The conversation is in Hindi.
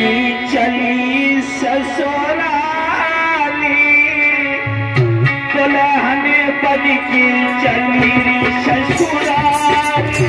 की चली ससुराली दुल्हन बन के चली ससुराली